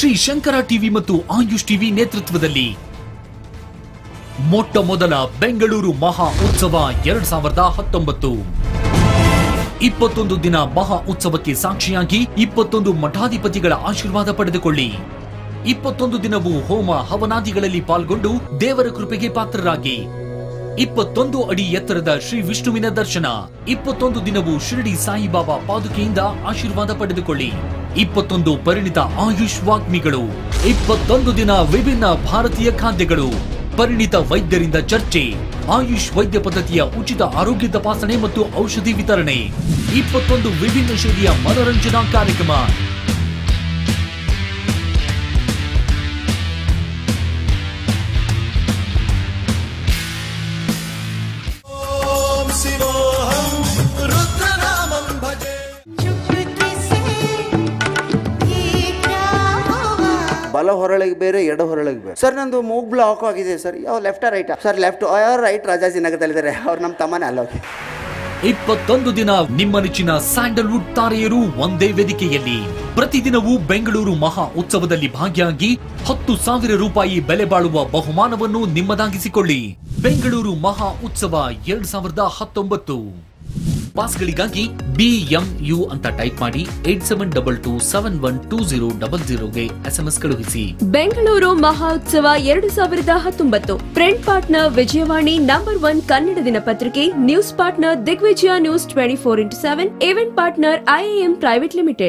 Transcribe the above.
Shri Shankara TV ಮತ್ತು AYUSH TV ನೇತೃತ್ವದಲ್ಲಿ ಮೊಟ್ಟ ಮೊದಲ ಬೆಂಗಳೂರು ಮಹಾ ಉತ್ಸವ ಎರಡ್ ಸಾವಿರದ ಹತ್ತೊಂಬತ್ತು. ಇಪ್ಪತ್ತೊಂದು ದಿನ ಮಹಾ ಉತ್ಸವಕ್ಕೆ ಸಾಕ್ಷಿಯಾಗಿ ಇಪ್ಪತ್ತೊಂದು ಮಠಾಧಿಪತಿಗಳ ಆಶೀರ್ವಾದ ಪಡೆದುಕೊಳ್ಳಿ. ಇಪ್ಪತ್ತೊಂದು ದಿನವೂ ಹೋಮ ಹವನಾದಿಗಳಲ್ಲಿ ಪಾಲ್ಗೊಂಡು ದೇವರ ಕೃಪೆಗೆ ಪಾತ್ರರಾಗಿ. ಇಪ್ಪತ್ತೊಂದು ಅಡಿ ಎತ್ತರದ ಶ್ರೀ ವಿಷ್ಣುವಿನ ದರ್ಶನ. ಇಪ್ಪತ್ತೊಂದು ದಿನವೂ ಶಿರಡಿ ಸಾಯಿಬಾಬಾ ಪಾದುಕೆಯಿಂದ ಆಶೀರ್ವಾದ ಪಡೆದುಕೊಳ್ಳಿ. ಇಪ್ಪತ್ತೊಂದು ಪರಿಣಿತ ಆಯುಷ್ ವಾಗ್ಮಿಗಳು. ಇಪ್ಪತ್ತೊಂದು ದಿನ ವಿಭಿನ್ನ ಭಾರತೀಯ ಖಾದ್ಯಗಳು. ಪರಿಣಿತ ವೈದ್ಯರಿಂದ ಚರ್ಚೆ. ಆಯುಷ್ ವೈದ್ಯ ಪದ್ಧತಿಯ ಉಚಿತ ಆರೋಗ್ಯ ತಪಾಸಣೆ ಮತ್ತು ಔಷಧಿ ವಿತರಣೆ. ಇಪ್ಪತ್ತೊಂದು ವಿಭಿನ್ನ ಶೈಲಿಯ ಮನೋರಂಜನಾ ಕಾರ್ಯಕ್ರಮ. ಬಲ ಹೊರಳಿಗೆ ಬೇರೆ, ಎಡ ಹೊರಳಿಗೆ ಬೇರೆ. ಸರ್, ನಂದು ಮೂಗ್ ಬ್ಲಾಕ್ ಆಗಿದೆ ಸರ್. ಯಾವ left right sir left right ರಾಜಾಜಿನಗರದಲ್ಲಿದ್ದಾರೆ ಅವ್ರು ನಮ್ಮ ತಮ್ಮನೇ ಅಲ್ಲೋಗಿ. ಇಪ್ಪತ್ತೊಂದು ದಿನ ನಿಮ್ಮ ನೆಚ್ಚಿನ ಸ್ಯಾಂಡಲ್ವುಡ್ ತಾರೆಯರು ಒಂದೇ ವೇದಿಕೆಯಲ್ಲಿ. ಪ್ರತಿದಿನವೂ ಬೆಂಗಳೂರು ಮಹಾ ಉತ್ಸವದಲ್ಲಿ ಭಾಗಿಯಾಗಿ ಹತ್ತು ಸಾವಿರ ರೂಪಾಯಿ ಬೆಲೆ ಬಾಳುವ ಬಹುಮಾನವನ್ನು ನಿಮ್ಮದಾಗಿಸಿಕೊಳ್ಳಿ. ಬೆಂಗಳೂರು ಮಹಾ ಉತ್ಸವ ಎರಡ್ ಸಾವಿರದ ಹತ್ತೊಂಬತ್ತು. ಪಾಸ್ಗಳಿಗಾಗಿ ಬಿಎಂಯು ಅಂತ ಟೈಪ್ ಮಾಡಿ eight seven double two seven one two zero double ಜೀರೋಗೆ SMS ಕಳುಹಿಸಿ. ಬೆಂಗಳೂರು ಮಹೋತ್ಸವ ಎರಡು ಸಾವಿರದ ಹತ್ತೊಂಬತ್ತು. Print partner Vijayavani number one Kannada ದಿನಪತ್ರಿಕೆ, news partner Digvijaya news twenty four into seven event partner IAM private limited